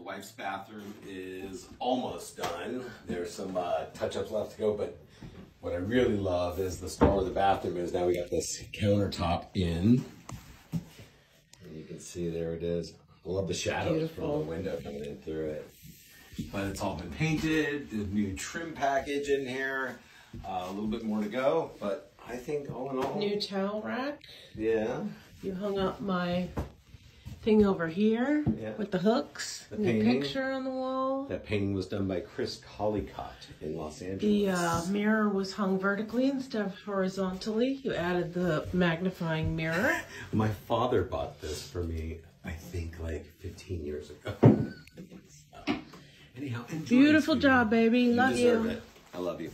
The wife's bathroom is almost done. There's some uh, touch-ups left to go, but what I really love is the star of the bathroom is now we got this countertop in. And you can see there it is. I love the shadows Beautiful. from the window coming in through it. But it's all been painted. The new trim package in here. Uh, a little bit more to go, but I think all in all, New towel rack. yeah. You hung up my thing over here Yeah. with the hooks. The painting. picture on the wall. That painting was done by Chris Collicott in Los Angeles. The uh, mirror was hung vertically instead of horizontally. You added the magnifying mirror. My father bought this for me, I think, like 15 years ago. Anyhow, Beautiful job, baby. Love you. it. I love you.